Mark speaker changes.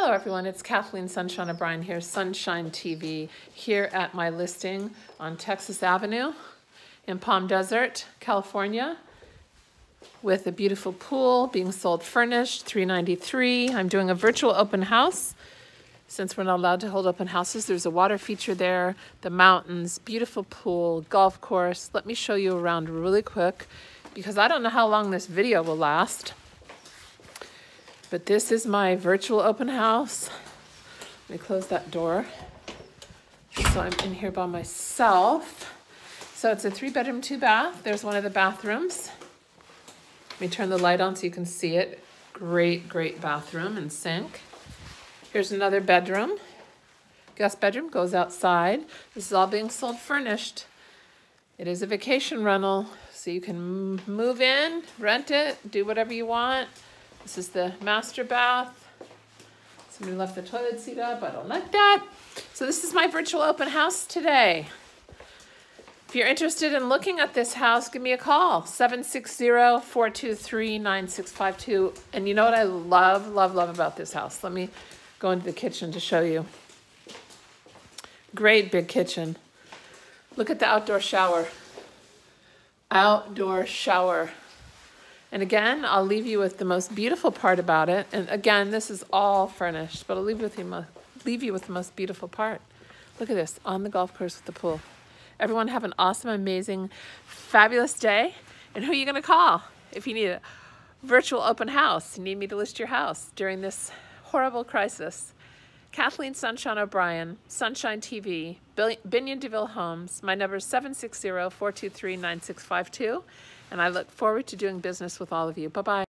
Speaker 1: Hello everyone, it's Kathleen Sunshine O'Brien here, Sunshine TV, here at my listing on Texas Avenue in Palm Desert, California, with a beautiful pool being sold furnished, 393. I'm doing a virtual open house. Since we're not allowed to hold open houses, there's a water feature there, the mountains, beautiful pool, golf course. Let me show you around really quick because I don't know how long this video will last. But this is my virtual open house. Let me close that door. So I'm in here by myself. So it's a three bedroom, two bath. There's one of the bathrooms. Let me turn the light on so you can see it. Great, great bathroom and sink. Here's another bedroom. Guest bedroom goes outside. This is all being sold furnished. It is a vacation rental, so you can move in, rent it, do whatever you want. This is the master bath. Somebody left the toilet seat up. I don't like that. So this is my virtual open house today. If you're interested in looking at this house, give me a call, 760-423-9652. And you know what I love, love, love about this house? Let me go into the kitchen to show you. Great big kitchen. Look at the outdoor shower. Outdoor shower. And again, I'll leave you with the most beautiful part about it. And again, this is all furnished, but I'll leave, with you, leave you with the most beautiful part. Look at this, on the golf course with the pool. Everyone have an awesome, amazing, fabulous day. And who are you gonna call if you need a virtual open house, you need me to list your house during this horrible crisis? Kathleen Sunshine O'Brien, Sunshine TV, Bennion Deville Homes. My number is 760-423-9652. And I look forward to doing business with all of you. Bye-bye.